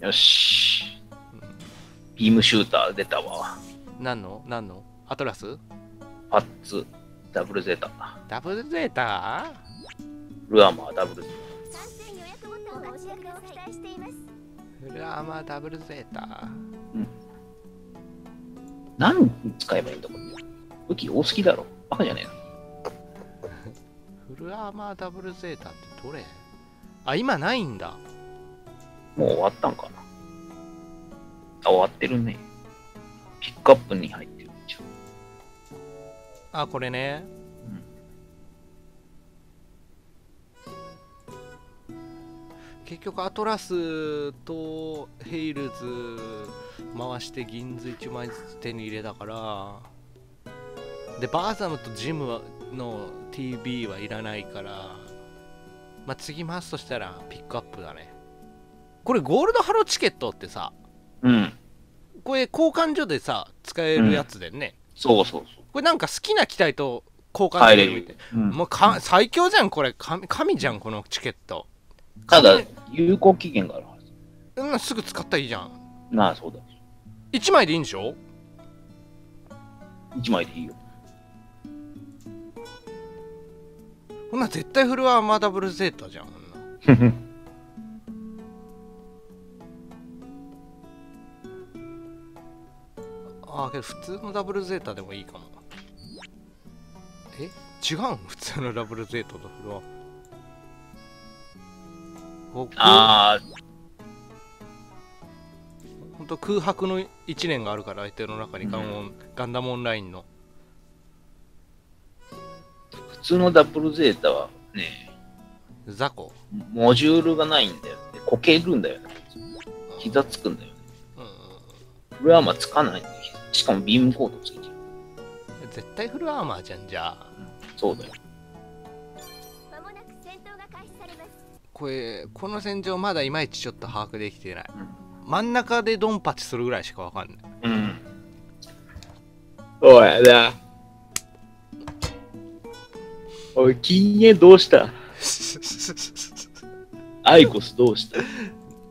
よし。ビームシューター出たわ。何の？何の？アトラス？パッツ、ダブルゼータ。ダブルゼータ？ルアーマー、ダブルゼータルアーマーダブルゼータタ。何に使えばいいんだこれ。武器多すぎだろ。バカじゃねえの。フルアーマーダブルゼータってどれ？あ今ないんだもう終わったんかな。あ、終わってるね。ピックアップに入ってる。あこれね結局アトラスとヘイルズ回して銀図1枚ずつ手に入れたからでバーザムとジムの TB はいらないからまあ次回すとしたらピックアップだねこれゴールドハローチケットってさうん。これ交換所でさ使えるやつでね、そうそうそう。これなんか好きな機体と交換できるみたいうんもうか最強じゃんこれ神神じゃんこのチケットただ、有効期限があるはず。うんすぐ使ったらいいじゃんなあ、そうだ。1枚でいいんでしょ？1枚でいいよ。ほんなら絶対フルアーマーダブルゼータじゃんほんな ああけど普通のダブルゼータでもいいかも。え？違うん？普通のダブルゼータとフルア。こああ、ほんと空白の1年があるから相手の中にガンオン、ガンダムオンラインの。普通のダブルゼータはね、雑魚。モジュールがないんだよね。こけるんだよね。膝つくんだよね。うんフルアーマーつかない。んだよ。しかもビームコートついてる。絶対フルアーマーじゃんじゃあ。そうだよ。まもなく戦闘が開始されます。これこの戦場まだいまいちちょっと把握できてない、うん。真ん中でドンパチするぐらいしかわかんない。うん。おい、な。おい、禁煙どうした？アイコスどうした？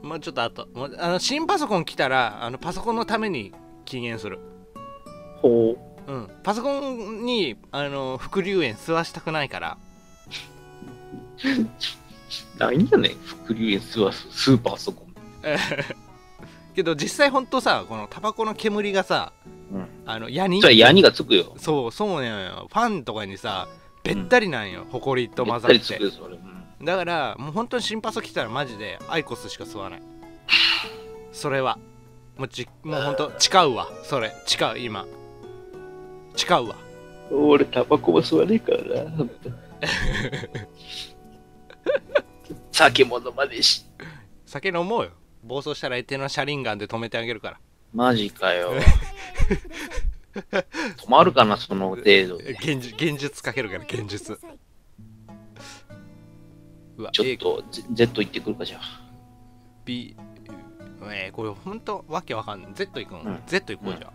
もうちょっとあともうあの新パソコン来たらあのパソコンのために禁煙するほうんパソコンにあの副流煙吸わしたくないからう。なんやねん、副流煙吸わすスーパーソコン。けど実際ほんとさこのタバコの煙がさうん。あのヤニ？それヤニがつくよ。そうそうなのよファンとかにさべったりなんよ、ほこりと混ざって。うんだからもう本当に新パソ来たらマジでアイコスしか吸わない それはもうちもう本当誓うわそれ誓う今誓うわ俺、タバコも吸わねえからな。酒も飲まねえし。酒飲もうよ暴走したら相手の車輪ガンで止めてあげるからマジかよ。止まるかな、その程度で。現実現実かけるから現実うわちょっと、ゼ Z 行ってくるか、じゃあ。B えー、これほんとわけわかんない Z 行くの、うん Z 行こうじゃあ、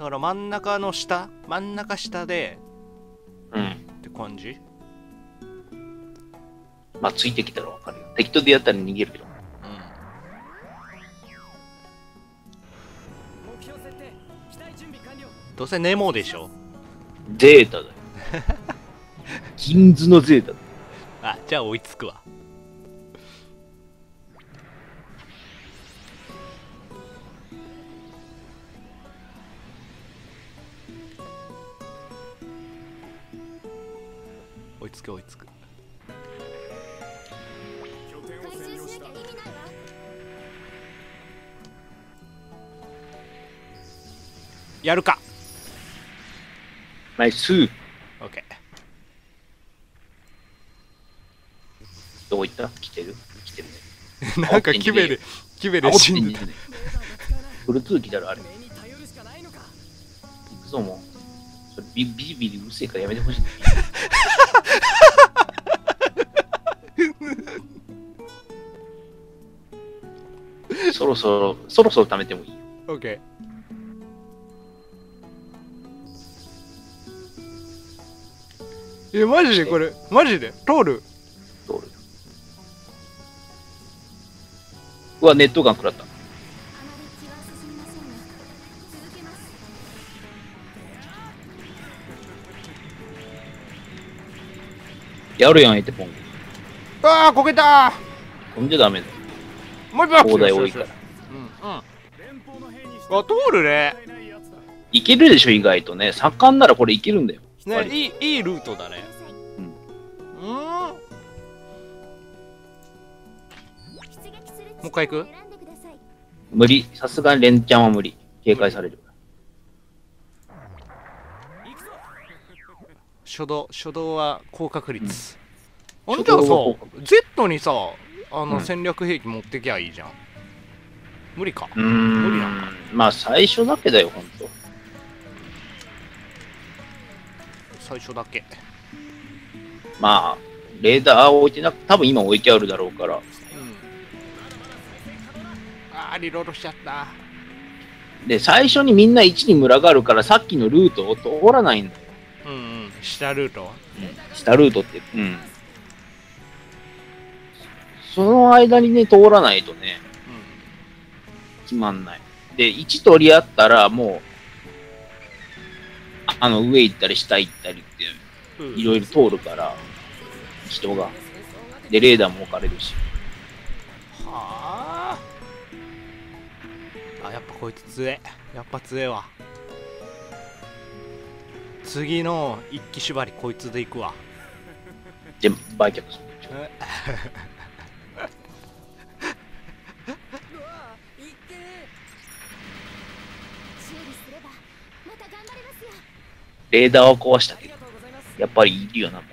だから真ん中の下真ん中下でうん。って感じ？まあ、ついてきたらわかるよ。適当でやったら逃げるけど。どうせネモでしょ？ゼータだよ。銀図のゼータだ。あじゃあ追いつくわいつく追いつく拠点を回収占領したしなきゃ意味ないわやるかナイスー。OK どこ行った？来てる？来てるね。なんかキベルキベルあ、落ち死んでたフルツー来たらあれ。行くぞもう。それビビリビリうるせえからやめてほしい。そろそろ、そろそろ貯めてもいい。オッケー。え、マジで？これ、マジで？通る通る。うわ、ネットガン食らった。やるやん、エテポン。ああこけた飛んじゃダメだよ。もう一発砲台多いから。うんうんあ通るねいけるでしょ、意外とね。盛んならこれいけるんだよ。ねいいいいルートだねうんも出撃するう一回行く？無理。さすがにレンチャンは無理。警戒される。行くぞ初動初動は高確率、あ初んじゃあさ Z にさあのうん。戦略兵器持ってきゃいいじゃん。無理か。うーん。無理なんだ。まあ、最初だけだよ、ほんと。最初だけ。まあ、レーダー置いてなく、多分今置いてあるだろうから。うん。あーリロードしちゃった。で、最初にみんな1に群がるから、さっきのルートを通らないんだよ。うんうん下ルート下ルートって。うん。その間にね、通らないとね、決まんない。で、1取り合ったら、もう、ああの、上行ったり下行ったりって、うんいろいろ通るから、人が。で、レーダーも置かれるし。はああやっぱこいつ強えやっぱ強えわ次の一騎縛りこいつでいくわで、売却する。レーダーは壊したけどやっぱりいるよな、も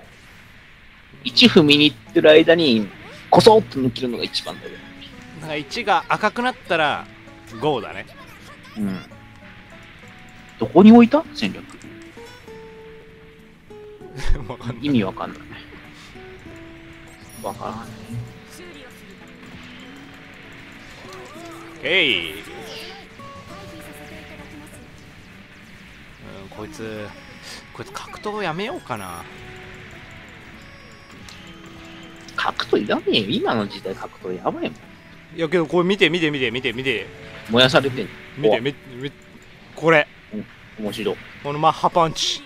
う。1踏みに行ってる間に、こそっと抜けるのが一番だよ。なんか1が赤くなったら5だねうん。どこに置いた？戦略。わかんない意味わかんない。わからない。えい、うん、こいつこいつ格闘やめようかな格闘いらねえよ。今の時代格闘やばいもん。いやけどこれ見て見て見て見て見て燃やされてんの。見て見て見てこれ面白い。このマッハパンチ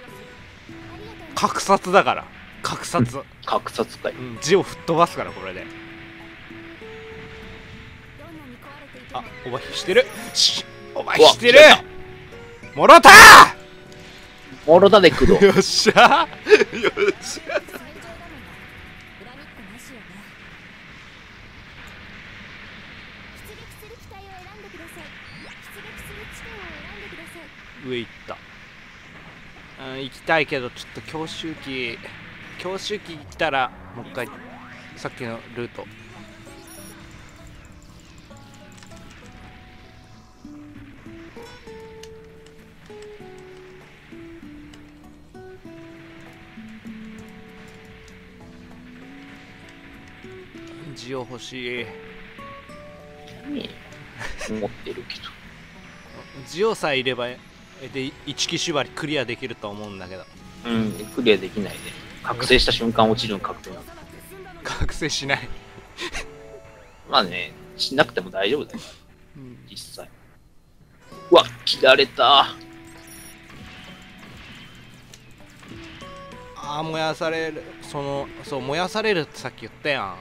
格殺だから。格殺、う格殺会。ん、字を吹っ飛ばすからこれで。あお前してる？しお前してる？もろたモロダで駆動。よっしゃよっしゃ戦闘だもの恨みっこなしよね。出撃する機体を選んでください。出撃する地点を選んでください。上行ったうん行きたいけどちょっと教習機教習機行ったらもう一回さっきのルートジオ欲しい持ってるけど。ジオさえいればえで一機縛りクリアできると思うんだけどうん、クリアできないね。覚醒した瞬間落ちるの確定なの。覚醒しない、まあね、しなくても大丈夫だよ、実際。うわ、切られた。ああ燃やされるそのそう燃やされるってさっき言ったや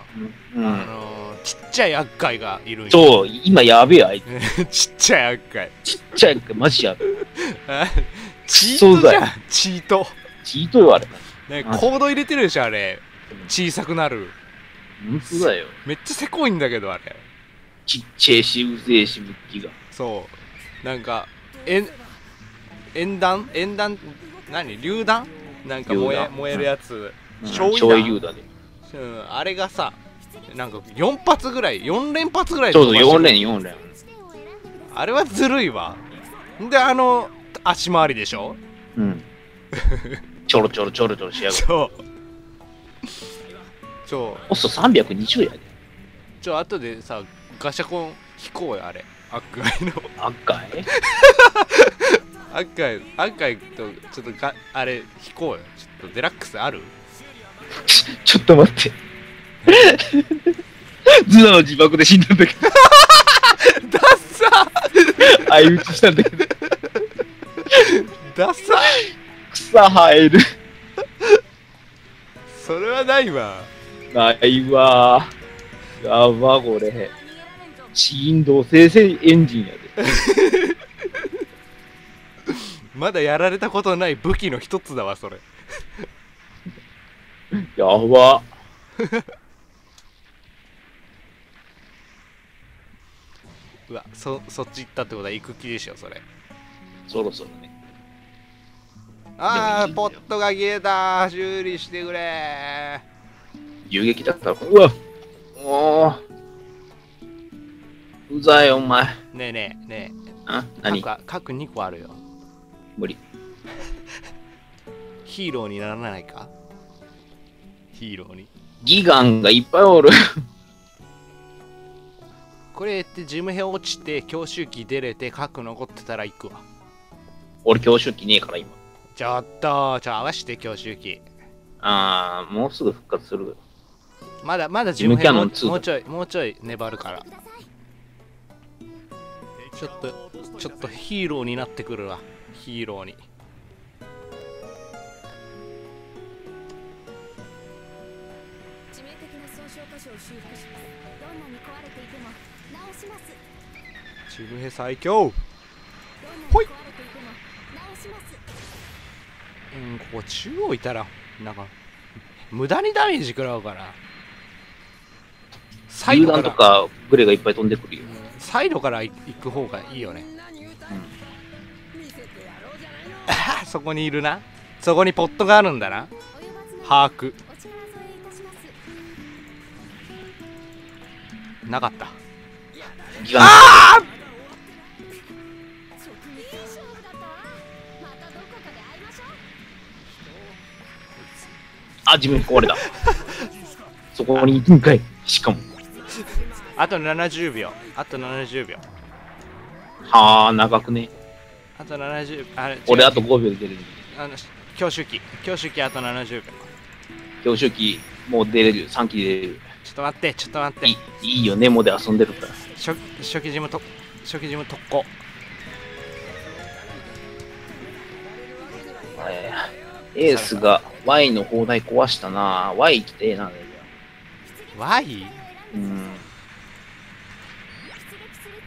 ん、うん。あのーちっちゃい厄介がいるそう、今やべえ、あいつ。ちっちゃい厄介。ちっちゃいから、マジやべえ。あチそうだよートじゃんチート、チートよ、あれ。ね、あコード入れてるでしょあれ。小さくなる。本当だよ。めっちゃせこいんだけどあれ。ちっちゃいし、うぜえし、武器が。そう。なんかえん演弾演弾何？榴弾？なんか燃え榴弾。燃えるやつ、うん。焼夷弾？超流だね。うん、あれがさなんか4発ぐらい4連発ぐらいそうそう、4飛ばしてくる連、4連。あれはずるいわであの足回りでしょ？うん。ちょろちょろちょろちょろしやがる。そうそうコスト320やで。ちょ後でさガシャコン引こうよあれ悪界の赤い？悪界悪界とちょっとがあれ引こうよちょっとデラックスある？ちょっと待って。ズナの自爆で死んだんだけど。ダッサ相打ちしたんだけど、ダッサ草生える。それはないわないわー。やば、これ。振動生成エンジンやで。まだやられたことない武器の一つだわそれやば。うわそそっち行ったってことは行く気でしょそれ。そろそろね。ああポットが消えた。修理してくれ。遊撃だったら、うわ。おー。うざい、お前。ねえねえねあえ何？核核2個あるよ。無理。ヒーローにならないか？ヒーローに。ギガンがいっぱいおる。これってジムヘ落ちて教習機出れて核残ってたら行くわ。俺、教習機ねえから、今。ちょっとちょ合わして教習機あー、もうすぐ復活する。まだまだジムキャノン2もうちょいもうちょい粘るから。ちょっとちょっとヒーローになってくるわ。ヒーローにますジムヘ最強。ほい。うんここ中央いたらなんか無駄にダメージ食らうから。サイ榴ドから。弾とかグレがいっぱい飛んでくるよ。うんサイドから行く方がいいよね。うたん。そこにいるな。そこにポットがあるんだな。把握。なかった。ギガあ、自分壊れた。そこに行くんかい。しかも。あと70秒あと70秒はあ、長くね。あと70あれ俺あと5秒で出れる。あの教習機教習機あと70秒教習機、もう出れるよ。3機で出れる。ちょっと待ってちょっと待っていいいいよ、ネモで遊んでるから。初初期ジムと初期ジム特攻えーエースが Y の砲台壊したな Y 来てえな。Y? うん。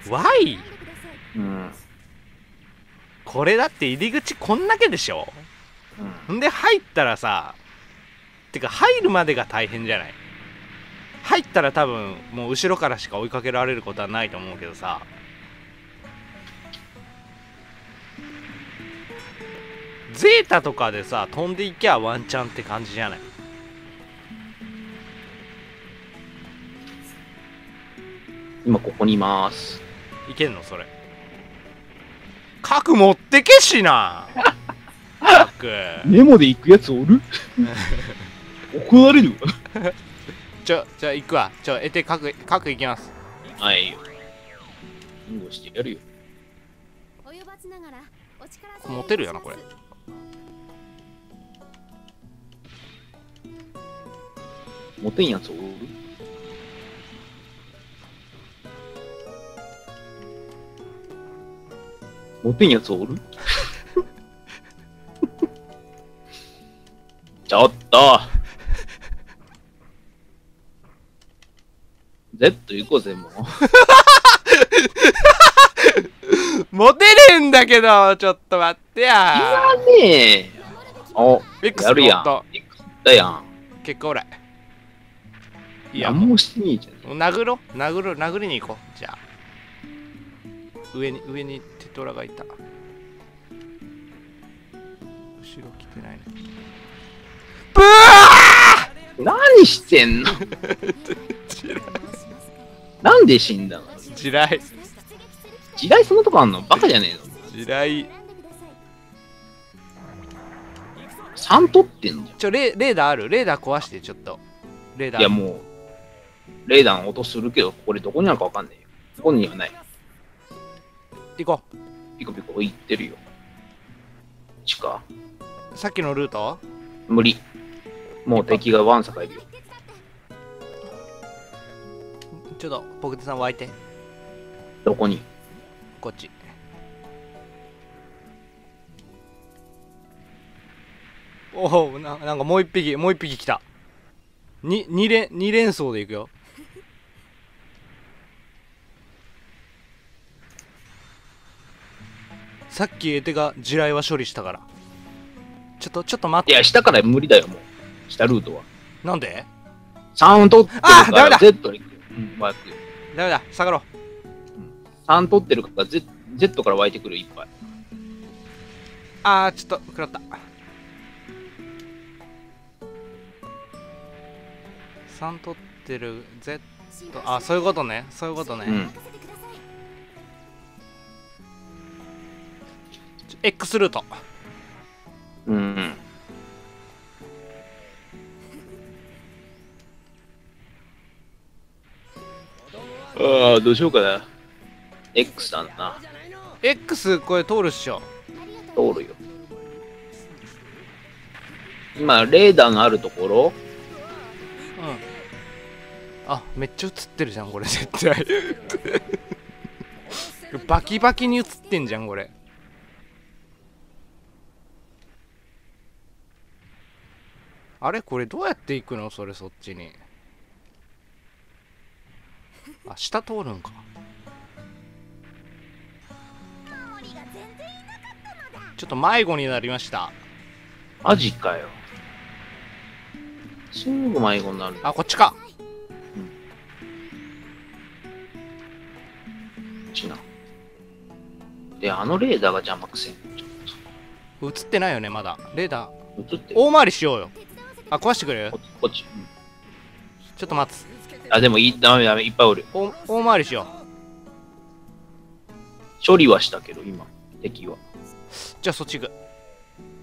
Y? 選んでくださいうん。これだって入り口こんだけでしょ？うんんで入ったらさてか入るまでが大変じゃない？入ったら多分もう後ろからしか追いかけられることはないと思うけどさゼータとかでさ飛んでいきゃワンチャンって感じじゃない？今ここにいます。いけんのそれ？核持ってけしな！核。ネモで行くやつおる？怒られるわ。ちょじゃあ行くわ。ちょ得て核核行きます。はい。よ。援護してやるよ。及ばずながら持てるよなこれモテんやつおる？モテんやつおる？ちょっと Z 行こうぜ、もう。持てねえんだけどちょっと待ってやねえ。お、やるやん。だやん。結果オーライいや何もしてねえじゃん。殴ろう。殴る殴りに行こう。じゃあ。上に上にテトラがいた。後ろ来てないね。ブワ何してんの？なんで死んだの？ー地雷。地雷そんなとこあんの？バカじゃねえの？地雷。選んでください3取ってんじちょレレーダーある？レーダー壊してちょっと。レーダゃん。いーやもう、レーダーの音するけど、これどこにあるかわかんねえよ。ここにはない。行こピコピコ言ってるよ。地下。うさっきのルート？無理。もう敵がワンサかいるよ。ちょっとポケテさん湧いてどこに？こっちおおななんかもう一匹もう一匹来たに二連二連装でいくよさっきエテが地雷は処理したからちょっとちょっと待っていや、下から無理だよ、もう。下ルートは。なんで？3取ってるからあダメだ Z に行く。うん、湧く。ダメだ下がろう3取ってるから Z, Z から湧いてくる、いっぱい。あーちょっと食らった3取ってる Z あそういうことねそういうことね、うん。X ルートうん。ああ、どうしようかな。X だな。X これ通るっしょ通るよ。今、レーダーのあるところ、うんあめっちゃ映ってるじゃんこれ絶対 バキバキに映ってんじゃんこれあれ？これどうやって行くの？それそっちに。あ下通るんか。ちょっと迷子になりました。マジかよ。すぐ迷子になる。あこっちか。こっちな。で、あのレーダーが邪魔くせん。映ってないよねまだ。レーダー。と映ってる。大回りしようよあ壊してくれる？こっち、こっち。うん。ちょっと待つ。あ、でもいい、ダメダメ、いっぱいおる。大大回りしよ処理はしたけど、今、敵は。うじゃあそっち行く。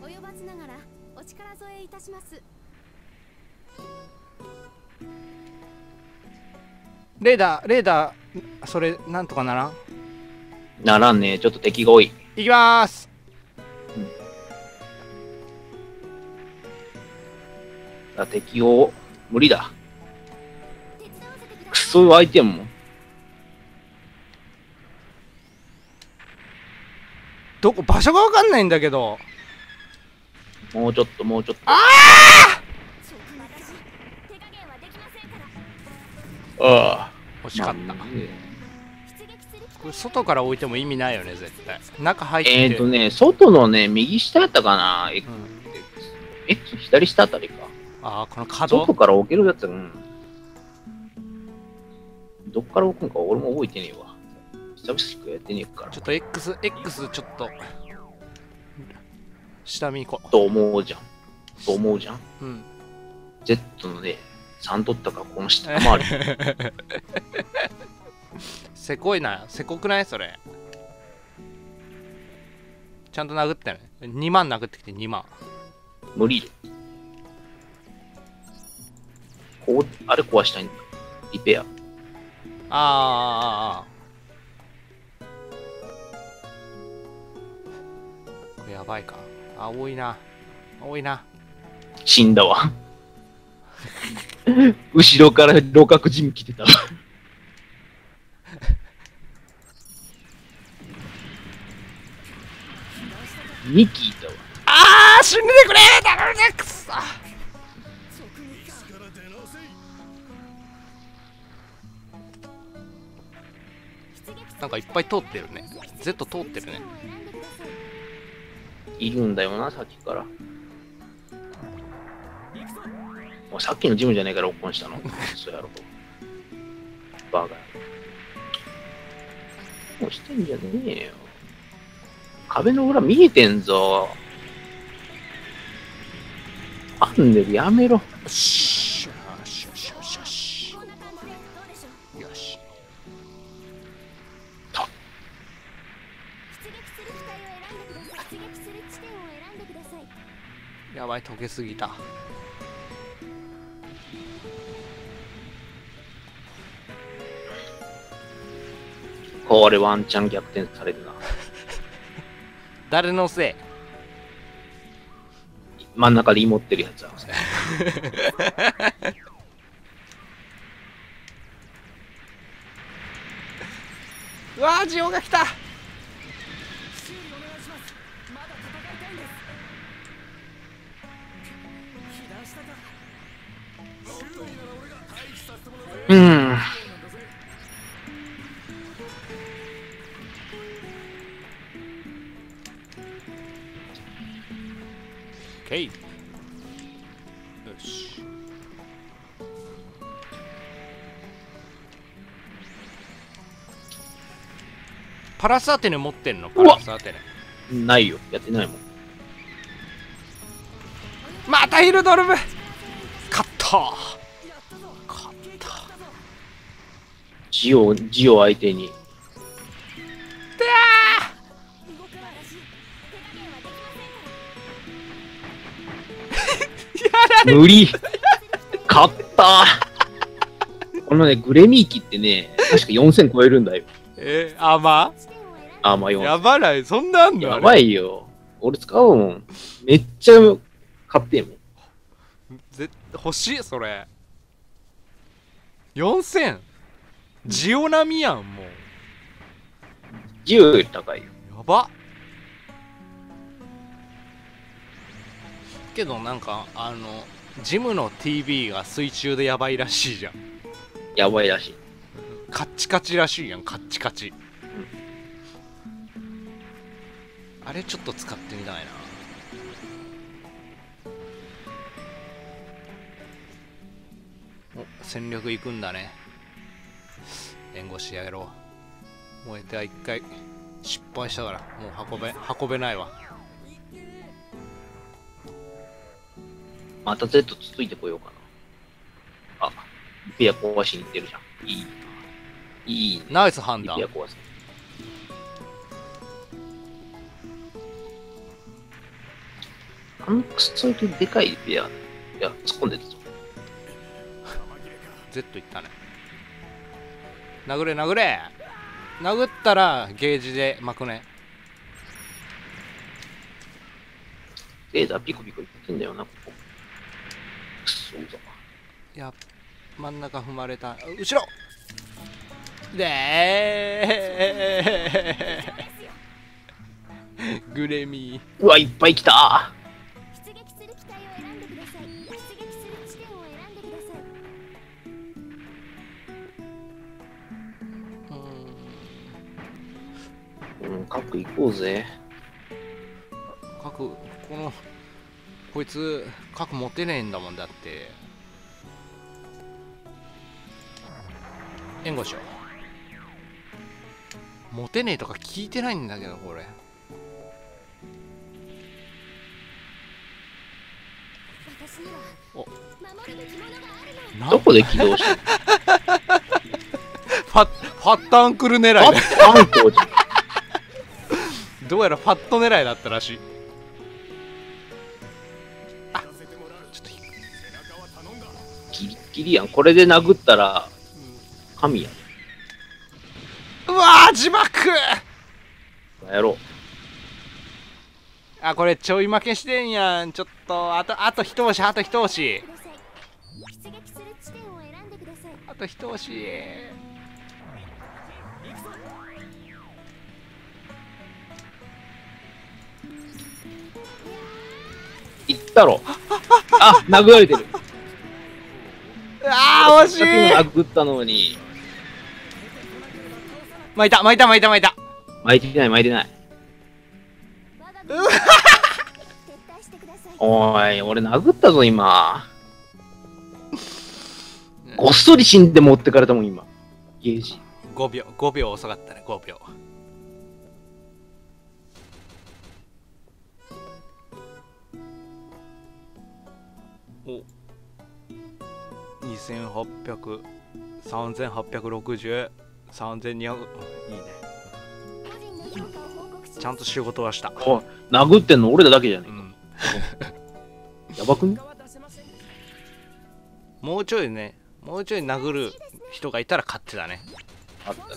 及ばずながらお力添えいたします。レーダーレーダーそれなんとかならん？ならんね、ちょっと敵が多い。いきまーすあ敵を、無理だ。くそ相手も。どこ場所がわかんないんだけどもうちょっと、もうちょっと。私手加減はできませんからああ。惜しかった、これ外から置いても意味ないよね絶対中入ってえーとね、外のね、右下やったかな？え、うん、え左下あたりか。ああこの角？外から置けるやつ、うん。どっから置くんか俺も覚えてねえわ。久々しかやってねえから。ちょっと XX ちょっと下見行こと思うじゃん。と思うじゃん。ううん Z のね、3取ったからこの下回り。せこいなせこくないそれちゃんと殴ったよね2万殴ってきて2万無理。こう、あれ壊したいんだ。リペア。あーあこれやばいかあ多いな多いな死んだわ。後ろから六角陣来てたわ。2機いたわ。あー死んでくれだからねくそなんかいっぱい通ってるね Z 通ってるねいるんだよな、さっきから。おさっきのジムじゃねえから録音したの？そうやろ。バカ。もうしてんじゃねえよ。壁の裏見えてんぞ。アンデルやめろ。よしけすぎたこれワンチャン逆転されるな。誰のせい？真ん中で持ってるやつは。うわージオが来たうん。よしパラスアテネ持ってんのパラスアテネないよ。やってないもん。またヒルドルブ勝ったやったぞ勝ったジオ、ジオ相手に。無理勝ったこのね、グレミー機ってね、確か4000超えるんだよ。えー、あま地点を選んであ、まあ4。やばない？そんなあんの？やばいいよ。俺使うもん。めっちゃ買ってんもん。ぜ欲しいそれ。4000ジオ並みやんもう。ジオより高いよ。やば。けどなんかあのジムの TV が水中でやばいらしいじゃん。やばいらしい。カッチカチらしいやんカッチカチ、あれちょっと使ってみたいな戦力行くんだね援護してやろう燃えては一回失敗したからもう運べ運べないわまた Z つついてこようかな。あ、ペア壊しに行ってるじゃん。いい。いいね。ナイス判断ペア壊す。あのクソとでかいペア。いや、突っ込んでたぞ。Z いったね。殴れ殴れ。殴ったらゲージで巻くね。レーザーピコピコいってんだよな、ここ。くそだ。いや真ん中踏まれた。後ろ！でー。グレミうわ、いっぱい来たーうんうん、各行こうぜ。核このこいつ核持てねえんだもんだって。援護しよう。持てねえとか聞いてないんだけどこれ。おどこで起動した ファファットアンクル狙いあだ関東じゃん。どうやらファット狙いだったらしい。あちょっとギリッギリやん。これで殴ったら、神や。ん。うわー自爆！やろう。あこれちょい負けしてんやん。ちょっとあとあと一押しあと一押し。あと一押し行ったろ。あ、殴られてる。あー惜しい殴ったのに。巻いた巻いた巻いた巻いた巻いてない巻いてないおい、俺殴ったぞ、今。ごっそり死んで持ってかれたもん、今。ゲージ。5秒5秒遅かったね5秒2800 3860 3200いいね。ちゃんと仕事はした。おい、殴ってんの俺らだけじゃねうん。えか。やばくもうちょいねもうちょい殴る人がいたら勝ってたね。あった本